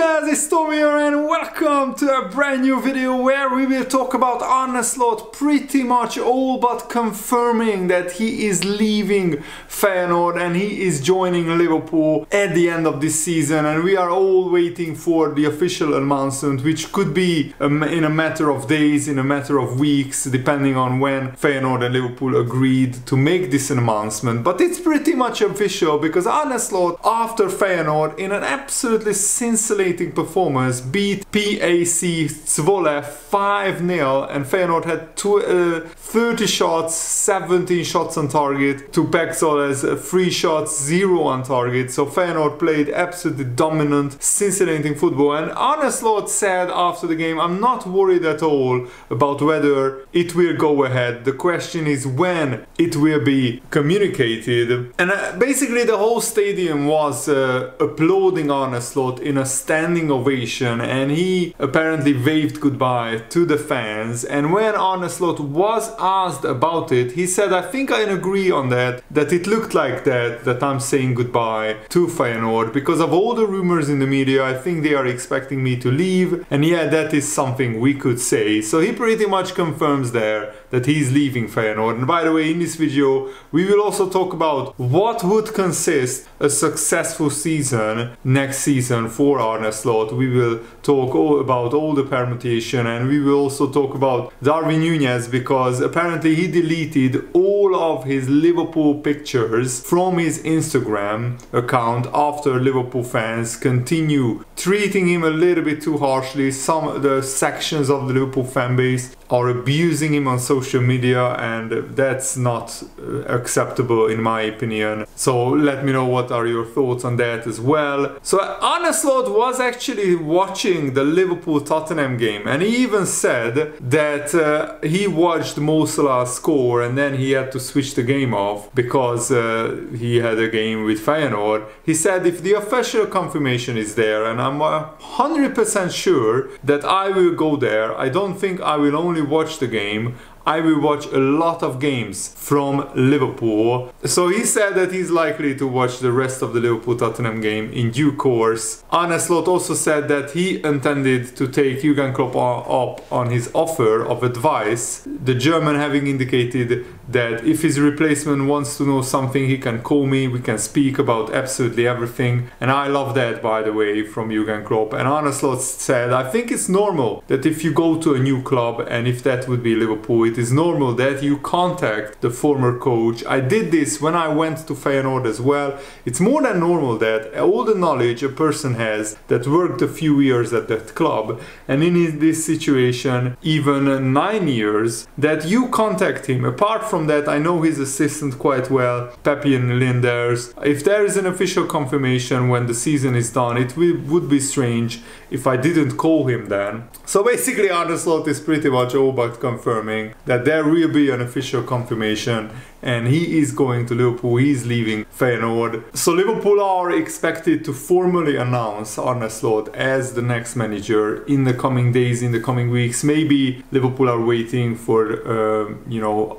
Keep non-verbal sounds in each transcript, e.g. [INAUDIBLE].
guys, it's Tommy here and welcome to a brand new video where we will talk about Arne Slot pretty much all but confirming that he is leaving Feyenoord and he is joining Liverpool at the end of this season. And we are all waiting for the official announcement which could be um, in a matter of days, in a matter of weeks depending on when Feyenoord and Liverpool agreed to make this announcement. But it's pretty much official because Arne Slot after Feyenoord in an absolutely scintillating performance beat PEC Zwolle 5-0 and Feyenoord had two, uh, 30 shots, 17 shots on target to PEC Zwolle's 3 shots, 0 on target. So Feyenoord played absolutely dominant, scintillating football and Arne Slot said after the game, I'm not worried at all about whether it will go ahead. The question is when it will be communicated. And uh, basically the whole stadium was uh, applauding Arne Slot in a standing ovation and he apparently waved goodbye to the fans. And when Arne Slot was asked about it he said I think I agree on that that it looked like that that I'm saying goodbye to Feyenoord. Because of all the rumors in the media I think they are expecting me to leave. And yeah that is something we could say. So he pretty much confirms there that he's leaving Feyenoord. And by the way in this video we will also talk about what would consist a successful season next season for Arne Slot. We will talk all about all the permutation and we will also talk about Darwin Nunez because apparently he deleted all of his Liverpool pictures from his Instagram account after Liverpool fans continue treating him a little bit too harshly. Some of the sections of the Liverpool fan base are abusing him on social media and that's not uh, acceptable in my opinion. So let me know what are your thoughts on that as well. So Arne Slot was actually watching the Liverpool Tottenham game and he even said that uh, he watched Mo Salah score and then he had to switch the game off because uh, he had a game with Feyenoord. He said if the official confirmation is there and I'm 100% sure that I will go there, I don't think I will only watch the game, I will watch a lot of games from Liverpool. So he said that he's likely to watch the rest of the Liverpool Tottenham game in due course. Arne Slot also said that he intended to take Jurgen Klopp up on his offer of advice, the German having indicated that if his replacement wants to know something he can call me, we can speak about absolutely everything. And I love that by the way from Jurgen Klopp. And Arne Slot said, I think it's normal that if you go to a new club and if that would be Liverpool, it is normal that you contact the former coach. I did this when I went to Feyenoord as well. It's more than normal that all the knowledge a person has that worked a few years at that club and in this situation even nine years that you contact him apart from that I know his assistant quite well Pepijn Lijnders. if there is an official confirmation when the season is done it would be strange if I didn't call him then so basically Arne Slot is pretty much all but confirming that there will be an official confirmation and he is going to Liverpool, he's leaving Feyenoord. So Liverpool are expected to formally announce Arne Slot as the next manager in the coming days, in the coming weeks. Maybe Liverpool are waiting for, uh, you know,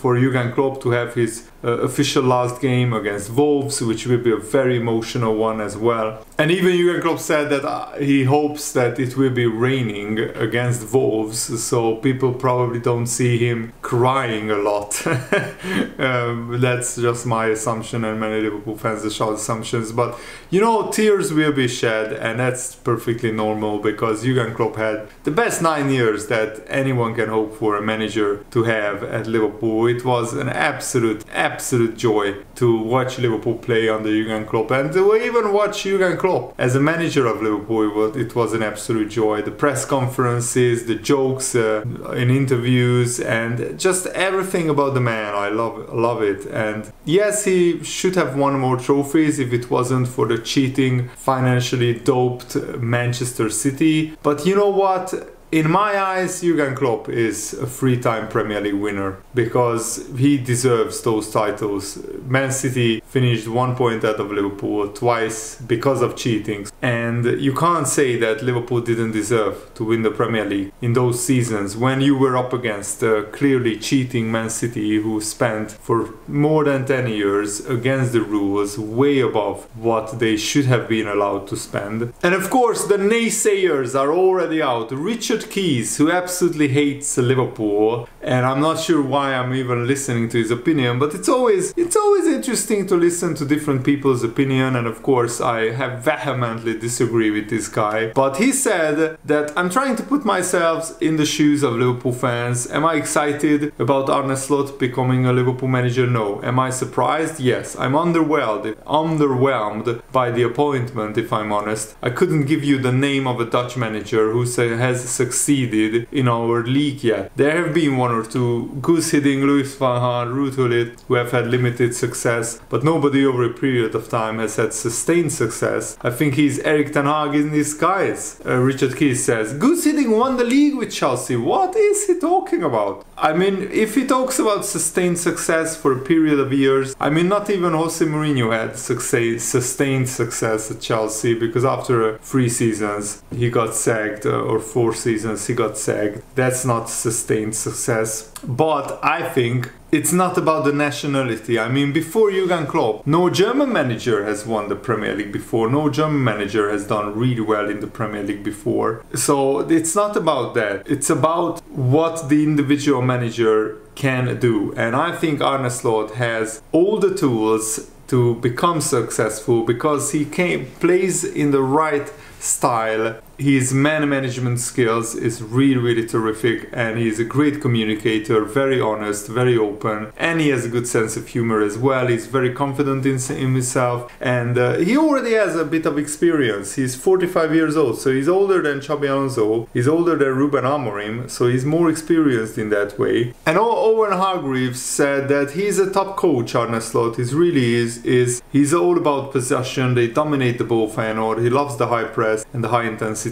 for Jurgen Klopp to have his uh, official last game against Wolves, which will be a very emotional one as well. And even Jurgen Klopp said that uh, he hopes that it will be raining against Wolves, so people probably don't see him crying a lot. [LAUGHS] um, that's just my assumption and many Liverpool fans' shout assumptions. But you know, tears will be shed, and that's perfectly normal because Jurgen Klopp had the best nine years that anyone can hope for a manager to have at Liverpool. It was an absolute, absolute joy to watch Liverpool play under Jurgen Klopp and to even watch Jurgen Klopp as a manager of Liverpool. It was, an absolute joy. The press conferences, the jokes uh, in interviews, and just everything about the man. I love love it. And yes, he should have won more trophies if it wasn't for the cheating, financially doped Manchester City. But you know what? In my eyes, Jurgen Klopp is a three-time Premier League winner because he deserves those titles. Man City finished one point out of Liverpool twice because of cheating, and you can't say that Liverpool didn't deserve to win the Premier League in those seasons when you were up against a clearly cheating Man City who spent for more than 10 years against the rules, way above what they should have been allowed to spend. And of course, the naysayers are already out. Richard Richard Keys, who absolutely hates Liverpool, and I'm not sure why I'm even listening to his opinion, but it's always it's always interesting to listen to different people's opinion, and of course I have vehemently disagree with this guy. But he said that I'm trying to put myself in the shoes of Liverpool fans. Am I excited about Arne Slot becoming a Liverpool manager? No. Am I surprised? Yes. I'm underwhelmed, underwhelmed by the appointment, if I'm honest. I couldn't give you the name of a Dutch manager who has succeeded in our league yet. There have been one or two, Guus Hiddink, Louis van Gaal, Ruud Gullit, who have had limited success, but nobody over a period of time has had sustained success. I think he's Erik Ten Hag in disguise. Uh, Richard Keys says, Guus Hiddink won the league with Chelsea. What is he talking about? I mean, if he talks about sustained success for a period of years, I mean, not even Jose Mourinho had success, sustained success at Chelsea because after three seasons he got sacked, uh, or four seasons he got sacked. That's not sustained success. But I think it's not about the nationality. I mean, before Jurgen Klopp, no German manager has won the Premier League before. No German manager has done really well in the Premier League before. So it's not about that. It's about what the individual manager can do. And I think Arne Slot has all the tools to become successful because he came, plays in the right style his man management skills is really really terrific and he's a great communicator very honest very open and he has a good sense of humor as well. He's very confident in, in himself and uh, he already has a bit of experience. He's 45 years old so he's older than Xabi Alonso he's older than Ruben Amorim so he's more experienced in that way. And Owen Hargreaves said that he's a top coach Arne Slot he really is is he's all about possession. They dominate the ball Feyenoord. He loves the high press and the high intensity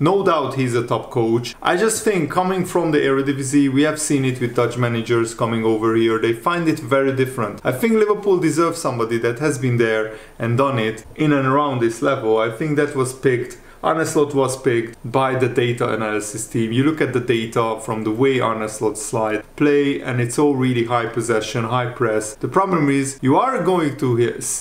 no doubt he's a top coach. I just think coming from the Eredivisie, we have seen it with Dutch managers coming over here. They find it very different. I think Liverpool deserves somebody that has been there and done it in and around this level. I think that was picked Arne Slot was picked by the data analysis team. You look at the data from the way Arne Slot slide play and it's all really high possession, high press. The problem is you are going to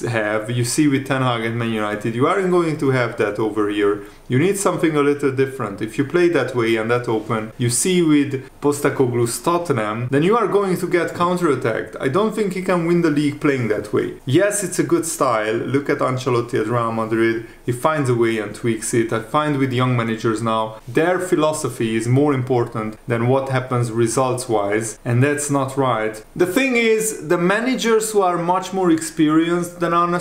have, you see with Ten Hag and Man United, you aren't going to have that over here. You need something a little different. If you play that way and that open, you see with Postecoglou's Tottenham, then you are going to get counter-attacked. I don't think he can win the league playing that way. Yes, it's a good style. Look at Ancelotti at Real Madrid. He finds a way and tweaks it. I find with young managers now, their philosophy is more important than what happens results-wise, and that's not right. The thing is, the managers who are much more experienced than Arne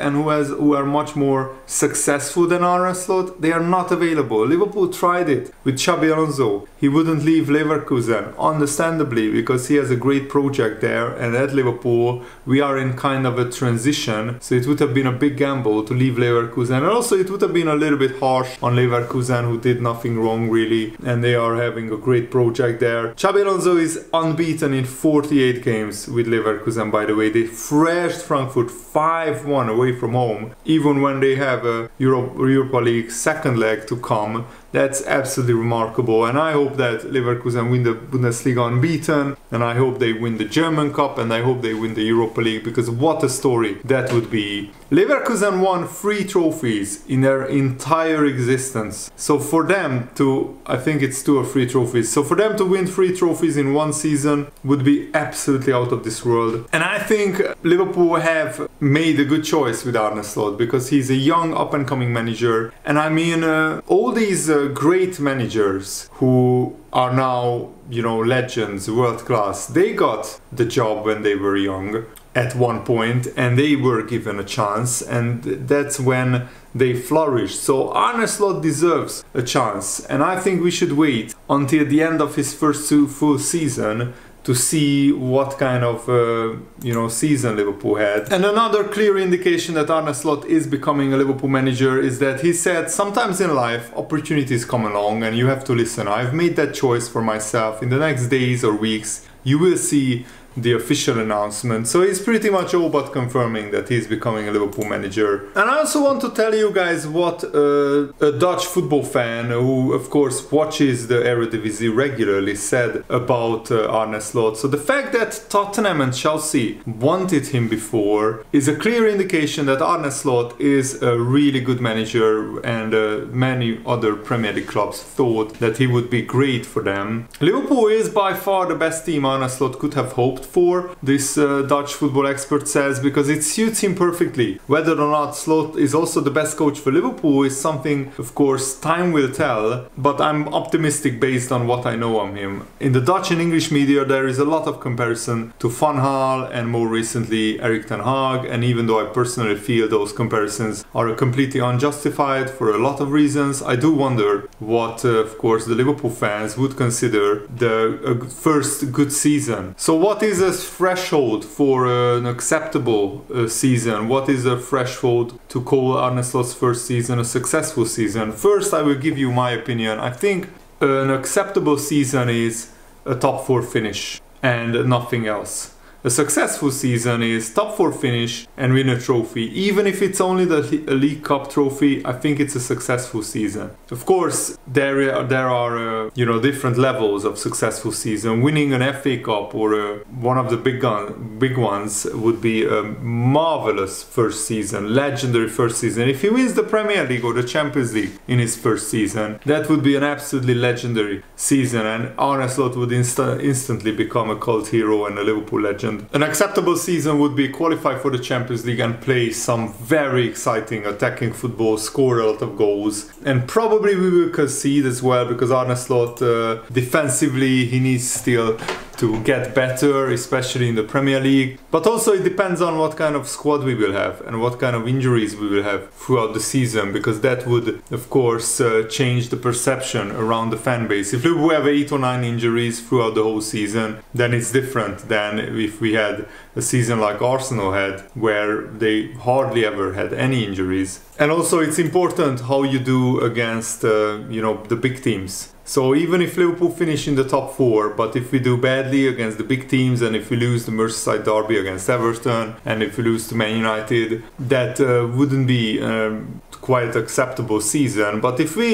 and who has who are much more successful than Arne they are not available. Liverpool tried it with Xabi Alonso. He wouldn't leave Leverkusen, understandably, because he has a great project there. And at Liverpool, we are in kind of a transition. So it would have been a big gamble to leave Leverkusen. And also, it would have been a little bit harsh on Leverkusen, who did nothing wrong really. And they are having a great project there. Xabi Alonso is unbeaten in 48 games with Leverkusen, by the way. They thrashed Frankfurt 5 1 away from home, even when they have a Europa League second leg to come that's absolutely remarkable. And I hope that Leverkusen win the Bundesliga unbeaten. And I hope they win the German Cup. And I hope they win the Europa League. Because what a story that would be. Leverkusen won three trophies in their entire existence. So for them to, I think it's two or three trophies. So for them to win three trophies in one season would be absolutely out of this world. And I think Liverpool have made a good choice with Arne Slot because he's a young up and coming manager. And I mean, uh, all these uh, great managers who are now, you know, legends, world class, they got the job when they were young at one point and they were given a chance and that's when they flourished. So Arne Slot deserves a chance and I think we should wait until the end of his first two full season to see what kind of uh, you know season Liverpool had. And another clear indication that Arne Slot is becoming a Liverpool manager is that he said sometimes in life opportunities come along and you have to listen. I've made that choice for myself. In the next days or weeks, you will see the official announcement. So he's pretty much all but confirming that he's becoming a Liverpool manager. And I also want to tell you guys what uh, a Dutch football fan who, of course, watches the Eredivisie regularly said about uh, Arne Slot. So the fact that Tottenham and Chelsea wanted him before is a clear indication that Arne Slot is a really good manager and uh, many other Premier League clubs thought that he would be great for them. Liverpool is by far the best team Arne Slot could have hoped for, this uh, Dutch football expert says, because it suits him perfectly. Whether or not Slot is also the best coach for Liverpool is something, of course, time will tell, but I'm optimistic based on what I know of him. In the Dutch and English media, there is a lot of comparison to Van Gaal and more recently Erik ten Hag, and even though I personally feel those comparisons are completely unjustified for a lot of reasons, I do wonder what, uh, of course, the Liverpool fans would consider the uh, first good season. So, what is a threshold for an acceptable uh, season? What is a threshold to call Arne Slot's first season a successful season? First, I will give you my opinion. I think an acceptable season is a top four finish and nothing else. A successful season is top 4 finish and win a trophy. Even if it's only the League Cup trophy, I think it's a successful season. Of course, there are, there are uh, you know different levels of successful season. Winning an FA Cup or uh, one of the big gun, big ones would be a marvelous first season, legendary first season. If he wins the Premier League or the Champions League in his first season, that would be an absolutely legendary season and Arne Slot would insta instantly become a cult hero and a Liverpool legend an acceptable season would be qualify for the Champions League and play some very exciting attacking football, score a lot of goals, and probably we will concede as well because Arne Slot uh, defensively he needs still to get better, especially in the Premier League. But also it depends on what kind of squad we will have and what kind of injuries we will have throughout the season, because that would, of course, uh, change the perception around the fan base. If we have eight or nine injuries throughout the whole season, then it's different than if we had a season like Arsenal had, where they hardly ever had any injuries. And also, it's important how you do against, uh, you know, the big teams. So even if Liverpool finish in the top four, but if we do badly against the big teams and if we lose the Merseyside derby against Everton and if we lose to Man United, that uh, wouldn't be um, quite acceptable season. But if we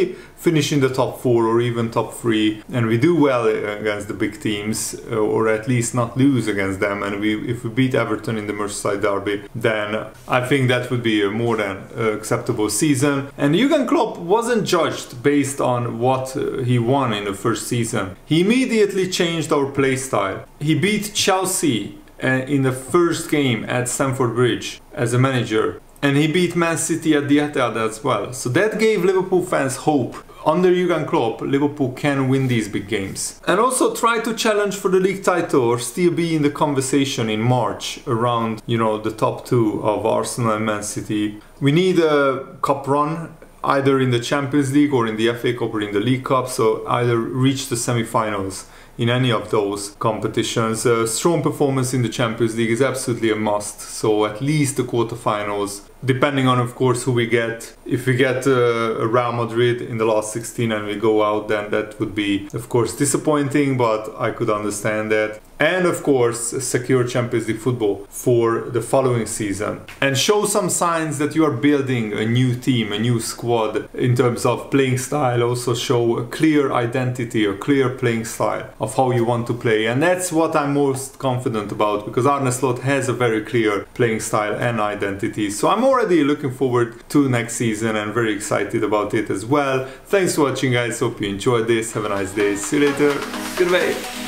finish in the top four or even top three and we do well against the big teams uh, or at least not lose against them and we if we beat Everton in the Merseyside derby, then I think that would be a more than acceptable season. And Jurgen Klopp wasn't judged based on what uh, he won in the first season. He immediately changed our play style. He beat Chelsea uh, in the first game at Stamford Bridge as a manager and he beat Man City at the Etihad as well. So that gave Liverpool fans hope. Under Jurgen Klopp, Liverpool can win these big games. And also try to challenge for the league title or still be in the conversation in March around, you know, the top two of Arsenal and Man City. We need a cup run either in the Champions League or in the FA Cup or in the League Cup, so either reach the semi-finals in any of those competitions. A strong performance in the Champions League is absolutely a must. So at least the quarterfinals, depending on of course who we get. If we get uh, Real Madrid in the last 16 and we go out, then that would be of course disappointing, but I could understand that and of course secure Champions League football for the following season. And show some signs that you are building a new team, a new squad in terms of playing style, also show a clear identity, a clear playing style of how you want to play. And that's what I'm most confident about because Arne Slot has a very clear playing style and identity. So I'm already looking forward to next season and very excited about it as well. Thanks for watching guys, hope you enjoyed this, have a nice day, see you later, goodbye!